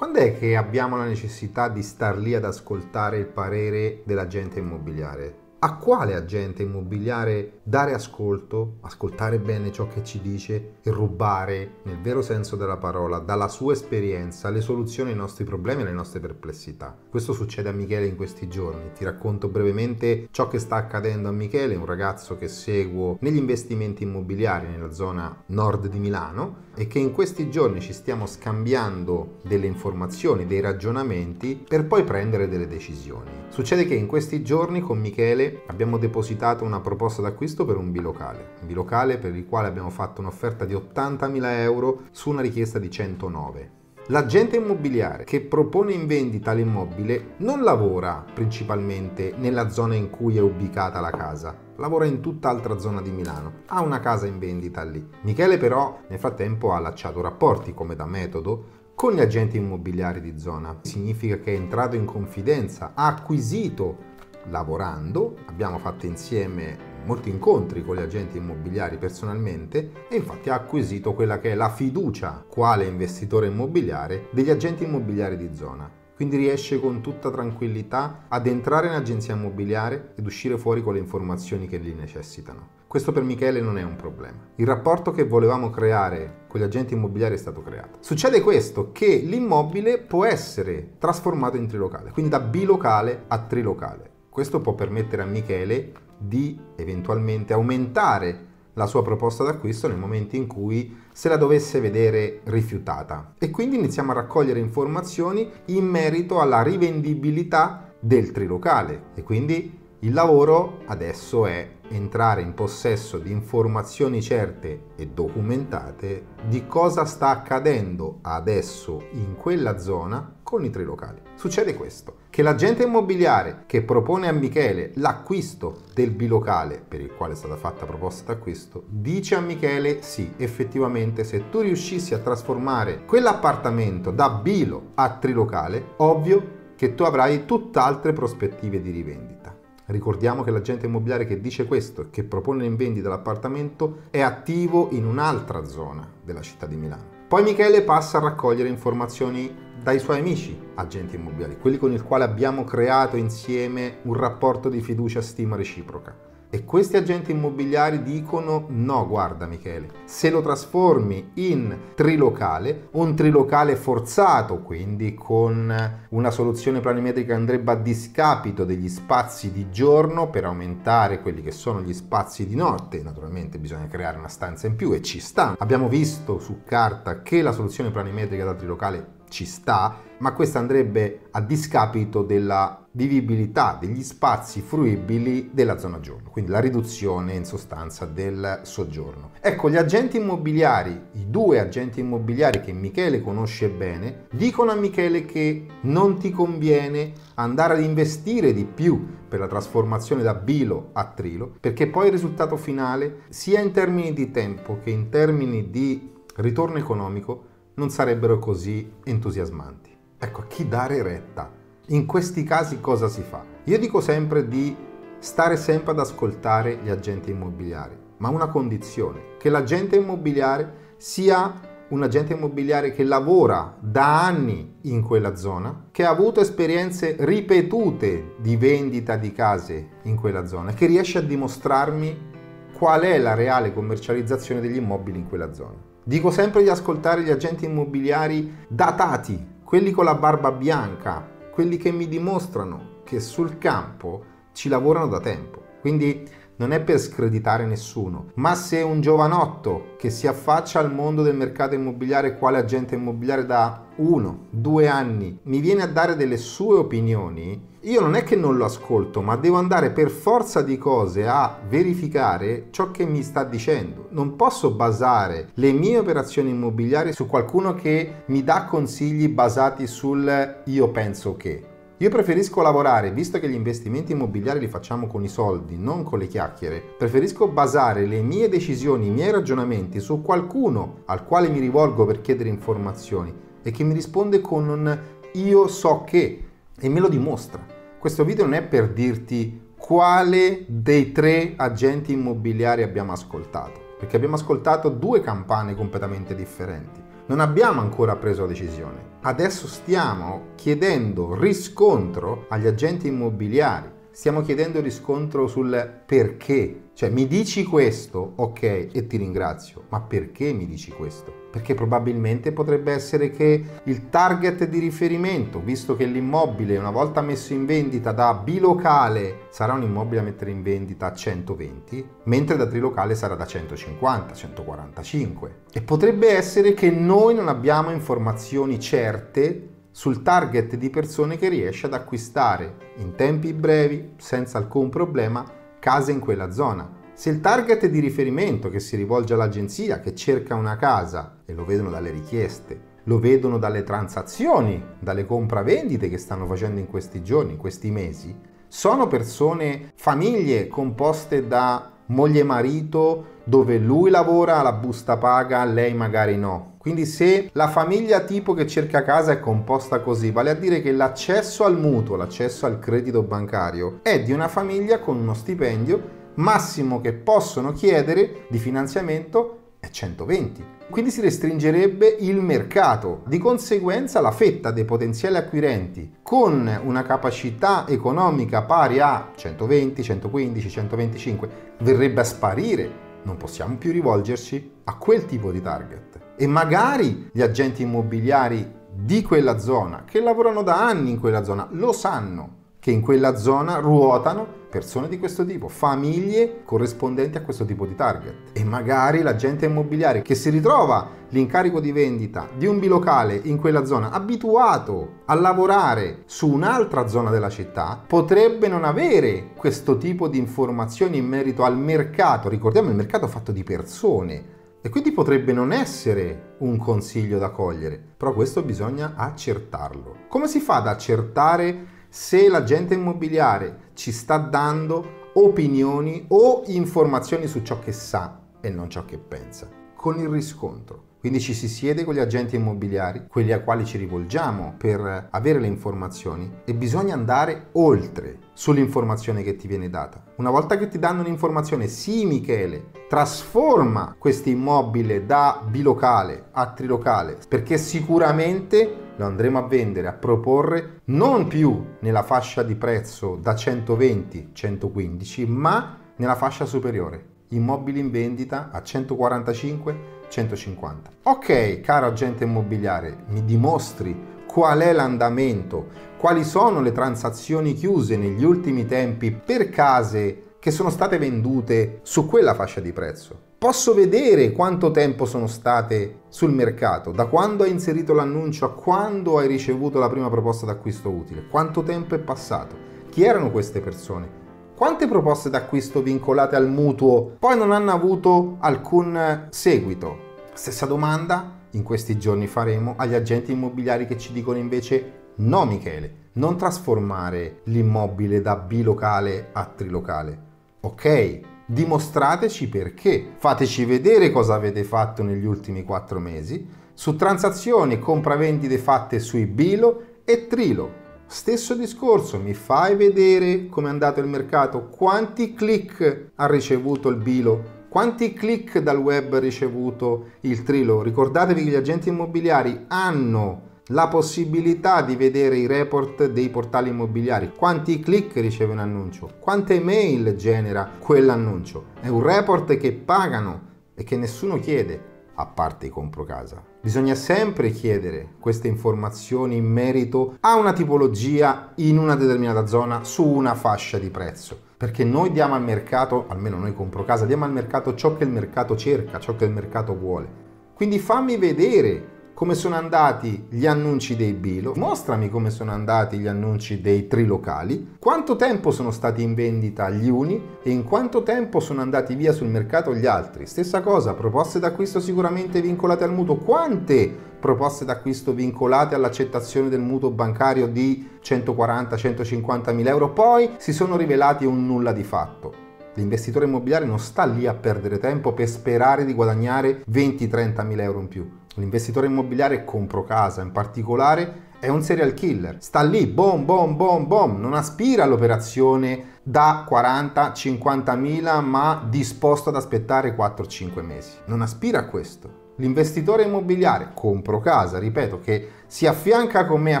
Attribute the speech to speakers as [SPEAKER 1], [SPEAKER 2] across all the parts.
[SPEAKER 1] Quando è che abbiamo la necessità di star lì ad ascoltare il parere dell'agente immobiliare? A quale agente immobiliare dare ascolto, ascoltare bene ciò che ci dice e rubare, nel vero senso della parola, dalla sua esperienza le soluzioni ai nostri problemi e alle nostre perplessità? Questo succede a Michele in questi giorni. Ti racconto brevemente ciò che sta accadendo a Michele, un ragazzo che seguo negli investimenti immobiliari nella zona nord di Milano e che in questi giorni ci stiamo scambiando delle informazioni, dei ragionamenti per poi prendere delle decisioni. Succede che in questi giorni con Michele abbiamo depositato una proposta d'acquisto per un bilocale, un bilocale per il quale abbiamo fatto un'offerta di 80.000 euro su una richiesta di 109. L'agente immobiliare che propone in vendita l'immobile non lavora principalmente nella zona in cui è ubicata la casa, lavora in tutt'altra zona di Milano, ha una casa in vendita lì. Michele però nel frattempo ha allacciato rapporti come da metodo con gli agenti immobiliari di zona. Significa che è entrato in confidenza, ha acquisito lavorando, abbiamo fatto insieme molti incontri con gli agenti immobiliari personalmente e infatti ha acquisito quella che è la fiducia quale investitore immobiliare degli agenti immobiliari di zona. Quindi riesce con tutta tranquillità ad entrare in agenzia immobiliare ed uscire fuori con le informazioni che gli necessitano. Questo per Michele non è un problema. Il rapporto che volevamo creare con gli agenti immobiliari è stato creato. Succede questo, che l'immobile può essere trasformato in trilocale, quindi da bilocale a trilocale. Questo può permettere a Michele di eventualmente aumentare la sua proposta d'acquisto nel momento in cui se la dovesse vedere rifiutata. E quindi iniziamo a raccogliere informazioni in merito alla rivendibilità del trilocale e quindi il lavoro adesso è entrare in possesso di informazioni certe e documentate di cosa sta accadendo adesso in quella zona con i trilocali. Succede questo, che l'agente immobiliare che propone a Michele l'acquisto del bilocale per il quale è stata fatta proposta d'acquisto, dice a Michele sì, effettivamente se tu riuscissi a trasformare quell'appartamento da bilo a trilocale, ovvio che tu avrai tutt'altre prospettive di rivendita. Ricordiamo che l'agente immobiliare che dice questo e che propone in vendita l'appartamento è attivo in un'altra zona della città di Milano. Poi Michele passa a raccogliere informazioni dai suoi amici agenti immobiliari, quelli con i quali abbiamo creato insieme un rapporto di fiducia stima reciproca. E questi agenti immobiliari dicono no, guarda Michele, se lo trasformi in trilocale, un trilocale forzato, quindi con una soluzione planimetrica andrebbe a discapito degli spazi di giorno per aumentare quelli che sono gli spazi di notte, naturalmente bisogna creare una stanza in più e ci sta. Abbiamo visto su carta che la soluzione planimetrica da trilocale ci sta, ma questo andrebbe a discapito della vivibilità degli spazi fruibili della zona giorno, quindi la riduzione in sostanza del soggiorno. Ecco, gli agenti immobiliari, i due agenti immobiliari che Michele conosce bene, dicono a Michele che non ti conviene andare ad investire di più per la trasformazione da bilo a trilo, perché poi il risultato finale, sia in termini di tempo che in termini di ritorno economico, non sarebbero così entusiasmanti. Ecco, a chi dare retta? In questi casi cosa si fa? Io dico sempre di stare sempre ad ascoltare gli agenti immobiliari, ma una condizione, che l'agente immobiliare sia un agente immobiliare che lavora da anni in quella zona, che ha avuto esperienze ripetute di vendita di case in quella zona, che riesce a dimostrarmi qual è la reale commercializzazione degli immobili in quella zona. Dico sempre di ascoltare gli agenti immobiliari datati, quelli con la barba bianca, quelli che mi dimostrano che sul campo ci lavorano da tempo. Quindi non è per screditare nessuno, ma se un giovanotto che si affaccia al mondo del mercato immobiliare quale agente immobiliare da uno, due anni mi viene a dare delle sue opinioni, io non è che non lo ascolto, ma devo andare per forza di cose a verificare ciò che mi sta dicendo. Non posso basare le mie operazioni immobiliari su qualcuno che mi dà consigli basati sul io penso che. Io preferisco lavorare, visto che gli investimenti immobiliari li facciamo con i soldi, non con le chiacchiere, preferisco basare le mie decisioni, i miei ragionamenti su qualcuno al quale mi rivolgo per chiedere informazioni e che mi risponde con un io so che e me lo dimostra. Questo video non è per dirti quale dei tre agenti immobiliari abbiamo ascoltato, perché abbiamo ascoltato due campane completamente differenti. Non abbiamo ancora preso la decisione. Adesso stiamo chiedendo riscontro agli agenti immobiliari stiamo chiedendo riscontro sul perché. Cioè, mi dici questo, ok, e ti ringrazio, ma perché mi dici questo? Perché probabilmente potrebbe essere che il target di riferimento, visto che l'immobile una volta messo in vendita da bilocale sarà un immobile a mettere in vendita a 120, mentre da trilocale sarà da 150, 145. E potrebbe essere che noi non abbiamo informazioni certe sul target di persone che riesce ad acquistare in tempi brevi, senza alcun problema, case in quella zona. Se il target di riferimento che si rivolge all'agenzia che cerca una casa, e lo vedono dalle richieste, lo vedono dalle transazioni, dalle compravendite che stanno facendo in questi giorni, in questi mesi, sono persone, famiglie composte da moglie e marito, dove lui lavora, la busta paga, lei magari no. Quindi se la famiglia tipo che cerca casa è composta così, vale a dire che l'accesso al mutuo, l'accesso al credito bancario è di una famiglia con uno stipendio massimo che possono chiedere di finanziamento è 120. Quindi si restringerebbe il mercato. Di conseguenza la fetta dei potenziali acquirenti con una capacità economica pari a 120, 115, 125 verrebbe a sparire. Non possiamo più rivolgerci a quel tipo di target. E magari gli agenti immobiliari di quella zona, che lavorano da anni in quella zona, lo sanno che in quella zona ruotano persone di questo tipo, famiglie corrispondenti a questo tipo di target. E magari l'agente immobiliare che si ritrova l'incarico di vendita di un bilocale in quella zona, abituato a lavorare su un'altra zona della città, potrebbe non avere questo tipo di informazioni in merito al mercato. Ricordiamo il mercato fatto di persone. E quindi potrebbe non essere un consiglio da cogliere, però questo bisogna accertarlo. Come si fa ad accertare se l'agente immobiliare ci sta dando opinioni o informazioni su ciò che sa e non ciò che pensa, con il riscontro. Quindi ci si siede con gli agenti immobiliari, quelli a quali ci rivolgiamo per avere le informazioni e bisogna andare oltre sull'informazione che ti viene data. Una volta che ti danno un'informazione, sì Michele, trasforma questo immobile da bilocale a trilocale, perché sicuramente lo andremo a vendere, a proporre non più nella fascia di prezzo da 120-115, ma nella fascia superiore. Immobili in vendita a 145 150. Ok, caro agente immobiliare, mi dimostri qual è l'andamento, quali sono le transazioni chiuse negli ultimi tempi per case che sono state vendute su quella fascia di prezzo. Posso vedere quanto tempo sono state sul mercato, da quando hai inserito l'annuncio a quando hai ricevuto la prima proposta d'acquisto utile, quanto tempo è passato, chi erano queste persone, quante proposte d'acquisto vincolate al mutuo poi non hanno avuto alcun seguito? Stessa domanda in questi giorni faremo agli agenti immobiliari che ci dicono invece no Michele, non trasformare l'immobile da bilocale a trilocale. Ok, dimostrateci perché, fateci vedere cosa avete fatto negli ultimi quattro mesi su transazioni e compravendite fatte sui bilo e trilo Stesso discorso, mi fai vedere come è andato il mercato, quanti click ha ricevuto il Bilo, quanti click dal web ha ricevuto il Trilo. Ricordatevi che gli agenti immobiliari hanno la possibilità di vedere i report dei portali immobiliari, quanti click riceve un annuncio, quante mail genera quell'annuncio. È un report che pagano e che nessuno chiede a parte i compro casa. Bisogna sempre chiedere queste informazioni in merito a una tipologia in una determinata zona su una fascia di prezzo. Perché noi diamo al mercato, almeno noi compro casa, diamo al mercato ciò che il mercato cerca, ciò che il mercato vuole. Quindi fammi vedere come sono andati gli annunci dei Bilo, mostrami come sono andati gli annunci dei trilocali, quanto tempo sono stati in vendita gli uni e in quanto tempo sono andati via sul mercato gli altri. Stessa cosa, proposte d'acquisto sicuramente vincolate al mutuo, quante proposte d'acquisto vincolate all'accettazione del mutuo bancario di 140-150 mila euro poi si sono rivelati un nulla di fatto. L'investitore immobiliare non sta lì a perdere tempo per sperare di guadagnare 20-30 mila euro in più. L'investitore immobiliare compro casa in particolare è un serial killer. Sta lì, bom, bom, bom, bom, non aspira all'operazione da 40-50 mila ma disposto ad aspettare 4-5 mesi. Non aspira a questo L'investitore immobiliare, compro casa, ripeto, che si affianca con me a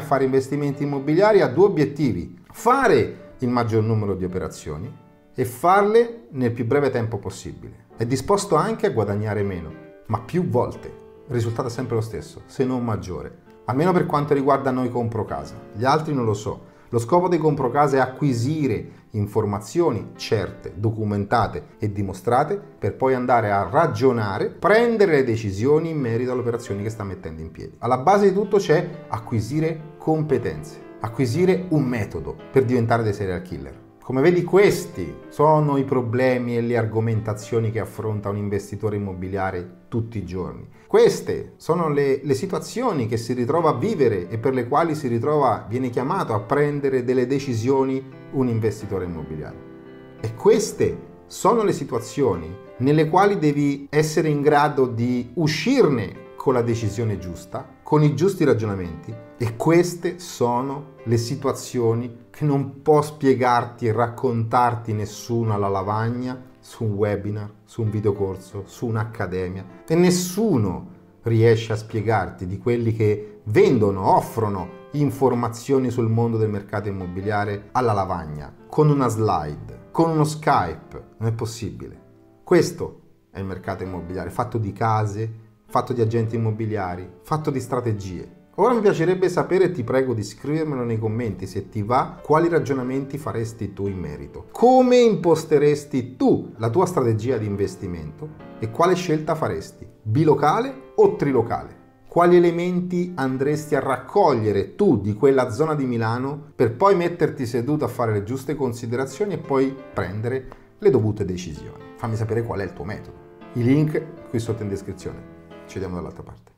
[SPEAKER 1] fare investimenti immobiliari ha due obiettivi. Fare il maggior numero di operazioni e farle nel più breve tempo possibile. È disposto anche a guadagnare meno, ma più volte. Il risultato è sempre lo stesso, se non maggiore. Almeno per quanto riguarda noi compro casa. Gli altri non lo so. Lo scopo dei compro casa è acquisire informazioni certe, documentate e dimostrate per poi andare a ragionare, prendere le decisioni in merito alle operazioni che sta mettendo in piedi. Alla base di tutto c'è acquisire competenze, acquisire un metodo per diventare dei serial killer. Come vedi questi sono i problemi e le argomentazioni che affronta un investitore immobiliare tutti i giorni. Queste sono le, le, situazioni che si ritrova a vivere e per le quali si ritrova, viene chiamato a prendere delle decisioni un investitore immobiliare. E queste sono le situazioni nelle quali devi essere in grado di uscirne con la decisione giusta, con i giusti ragionamenti e queste sono le situazioni che non può spiegarti e raccontarti nessuno alla lavagna su un webinar, su un videocorso, su un'accademia e nessuno riesce a spiegarti di quelli che vendono, offrono informazioni sul mondo del mercato immobiliare alla lavagna, con una slide, con uno Skype. Non è possibile. Questo è il mercato immobiliare, fatto di case, fatto di agenti immobiliari, fatto di strategie. Ora mi piacerebbe sapere ti prego di scrivermelo nei commenti se ti va quali ragionamenti faresti tu in merito. Come imposteresti tu la tua strategia di investimento e quale scelta faresti? Bilocale o trilocale? Quali elementi andresti a raccogliere tu di quella zona di Milano per poi metterti seduto a fare le giuste considerazioni e poi prendere le dovute decisioni? Fammi sapere qual è il tuo metodo. I link qui sotto in descrizione. Ci vediamo dall'altra parte.